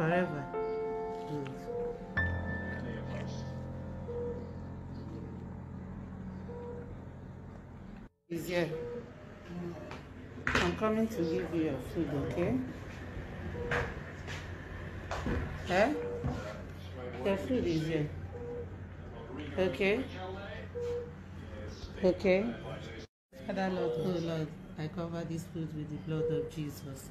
Forever. Good. Is here. I'm coming to give you your food, okay? Eh? Your food is here. Okay? Okay? Father Lord, oh Lord, I cover this food with the blood of Jesus.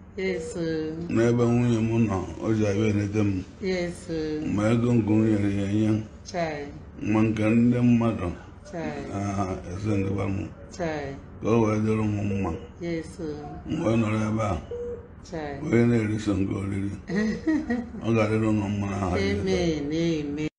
Yes, n'ebe nwunye m nọ o ji abịa eleta m. Yes, ma ego nke nwunye ya chai, ma nke ndị mmadụ. Chai, na-ese ndịba m. Ka o wee dịrị m mma. Ọ nọrọ ebe a. Chai. onye na-eriso nke oriri. Ọ ga-adịrị unu mma n'aha Jizọs. Amen, amen.